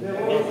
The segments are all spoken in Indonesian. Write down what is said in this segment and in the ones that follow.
There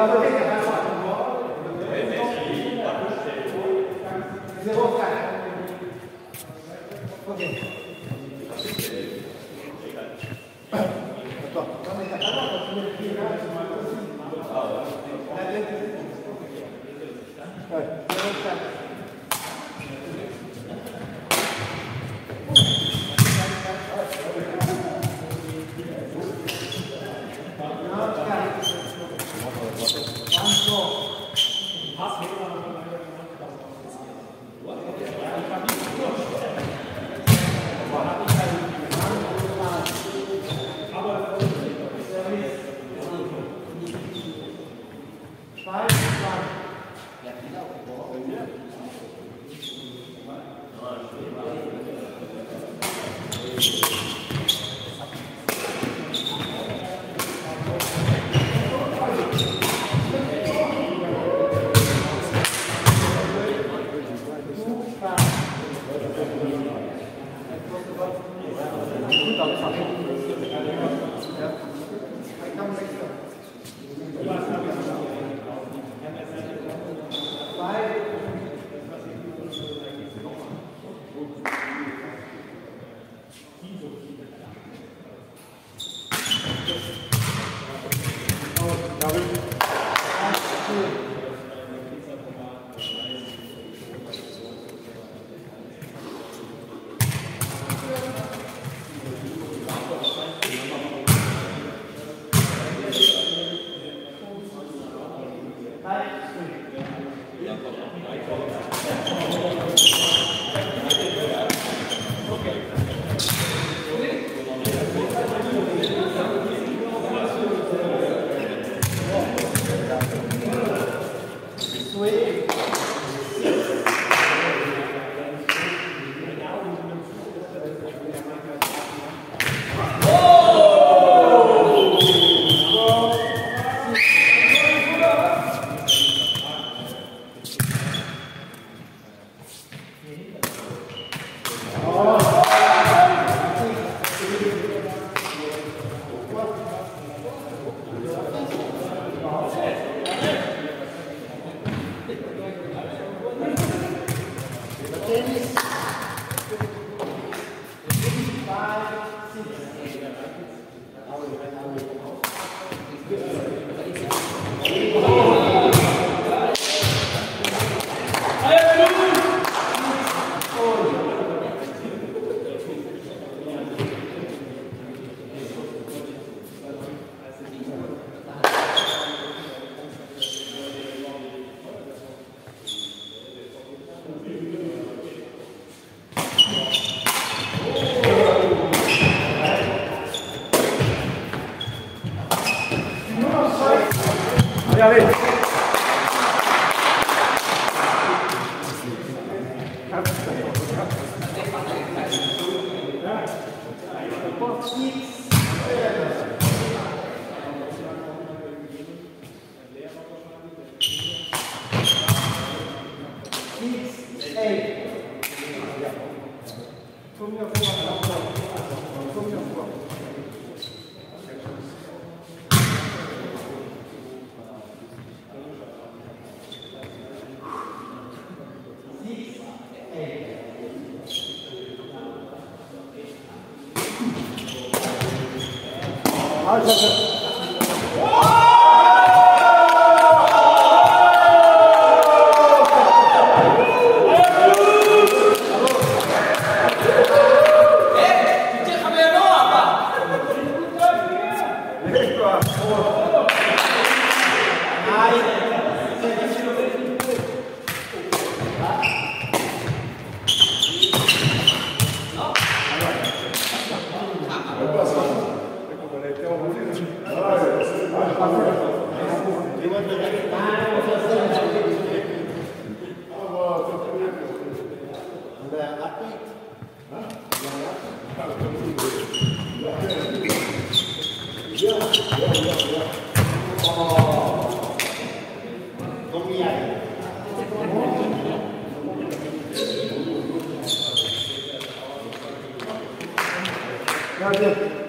Gracias. one. Hard Gracias.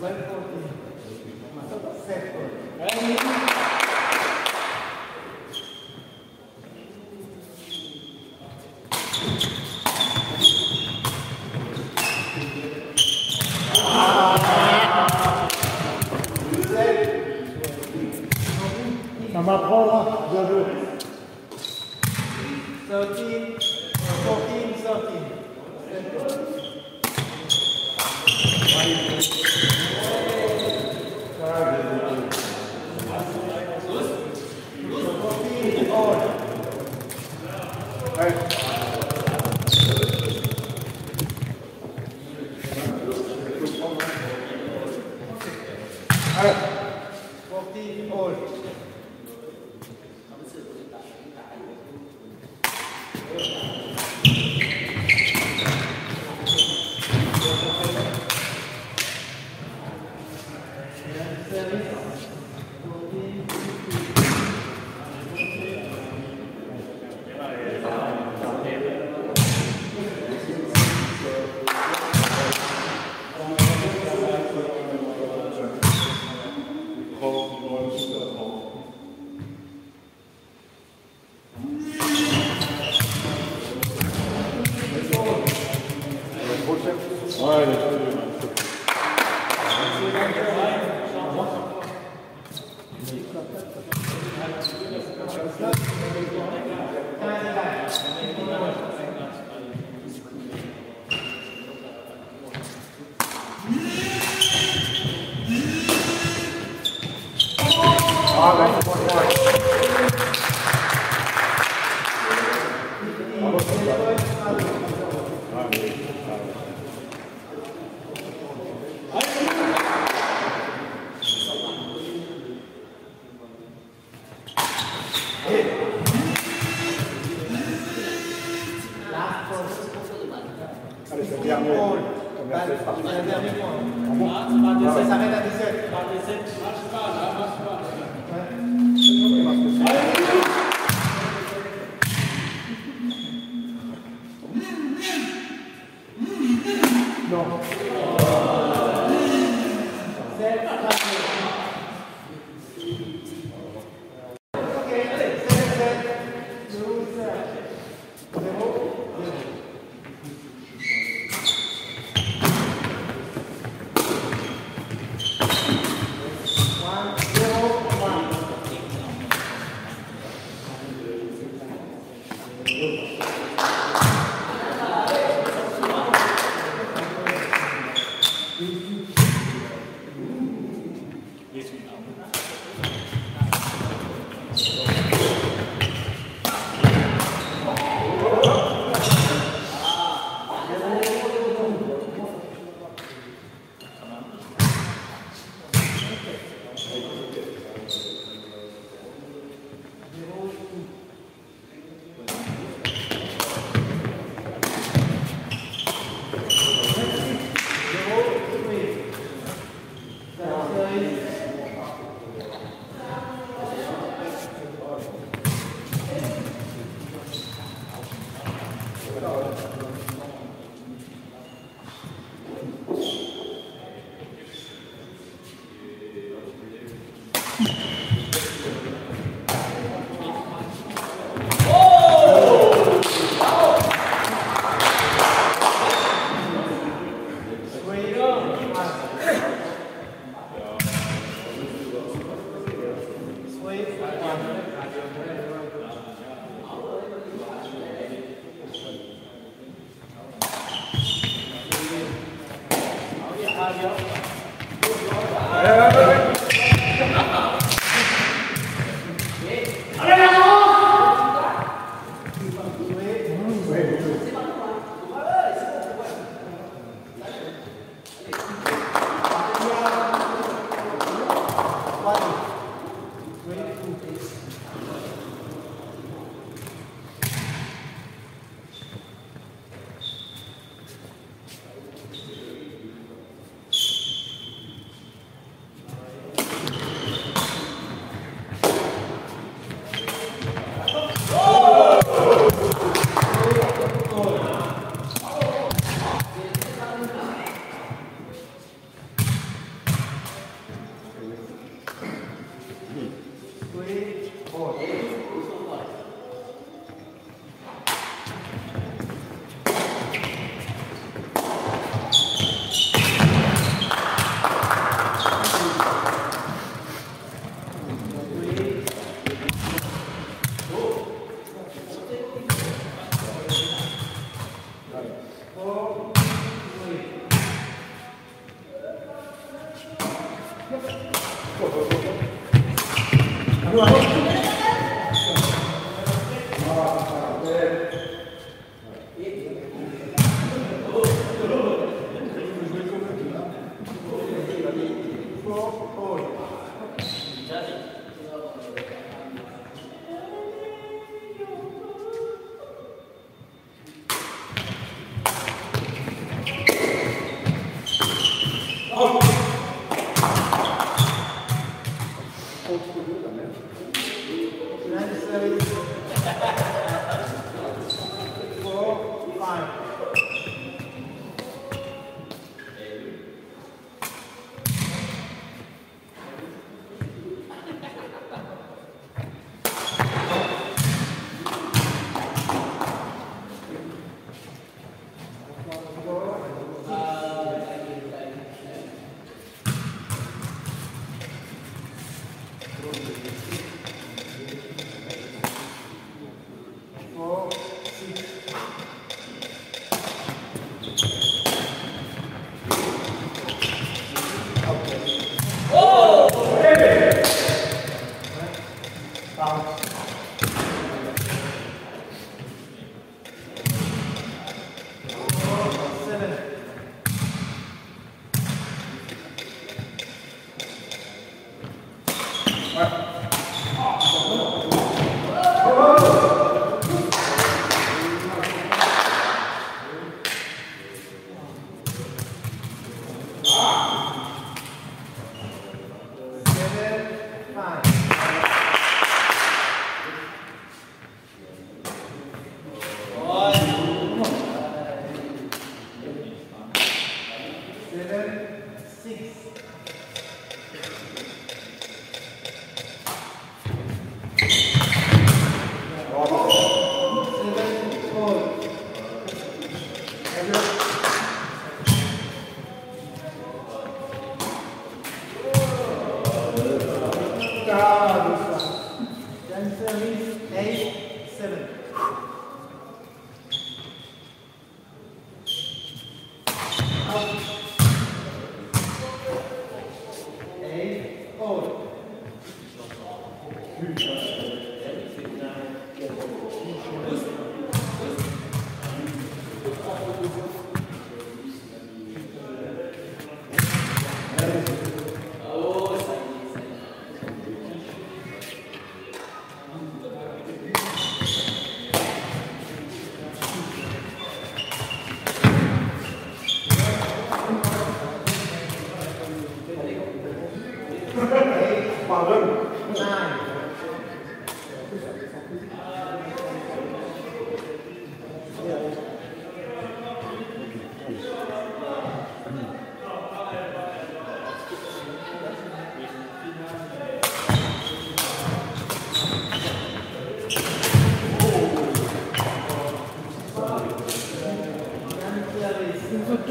Vai por Mas tá certo. Allez, sportif, all.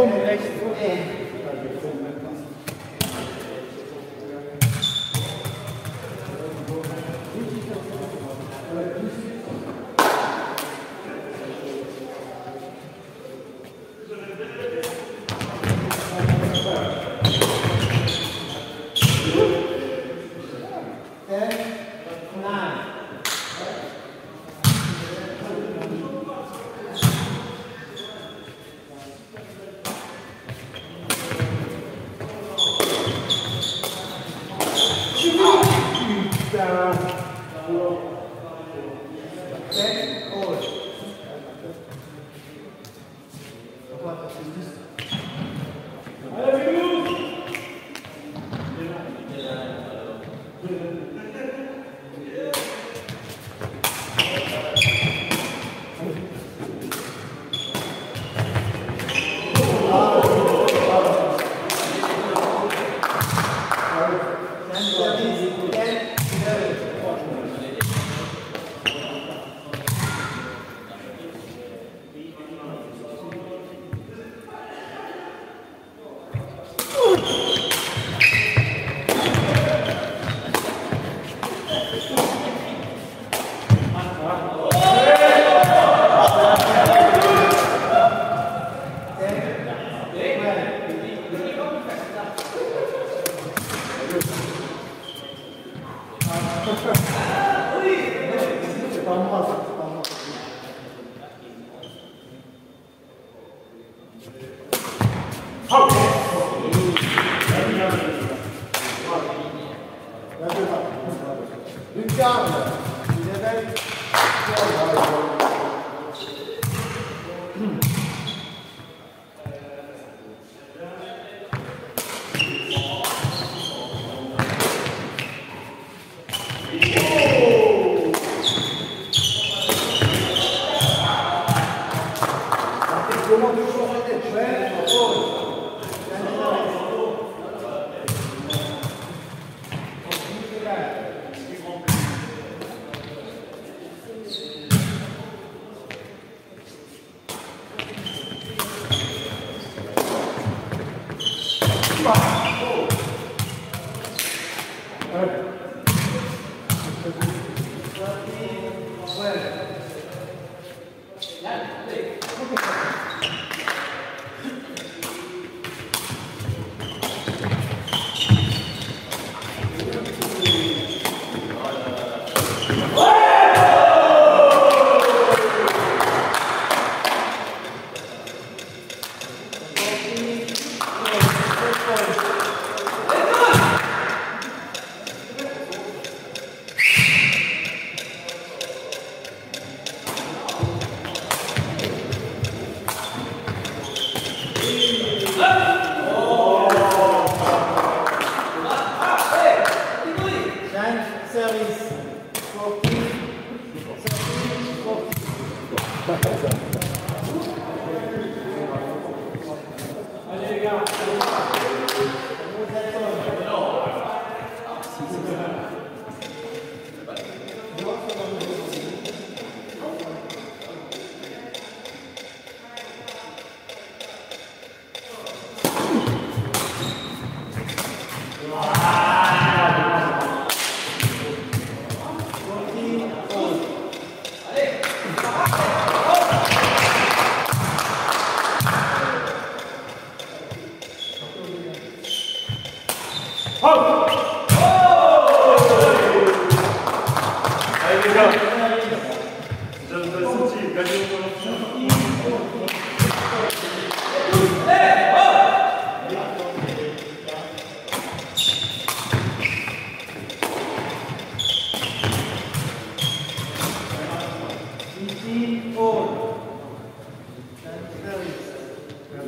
Tom heeft Puta. Tá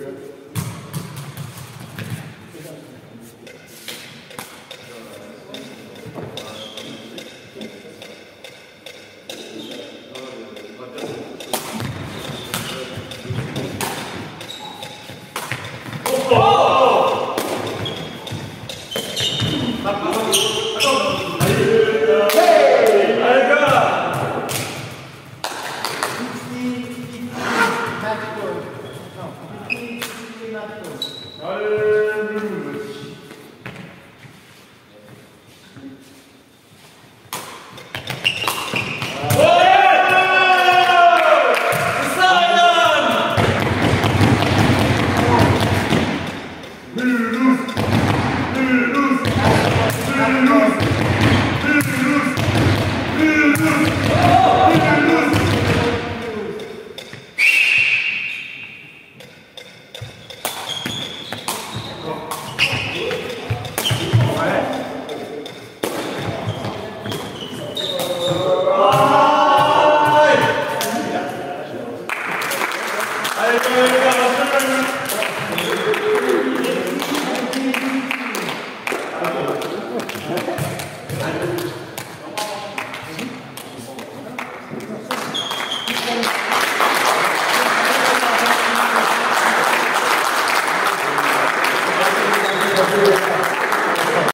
Hallelujah. Come.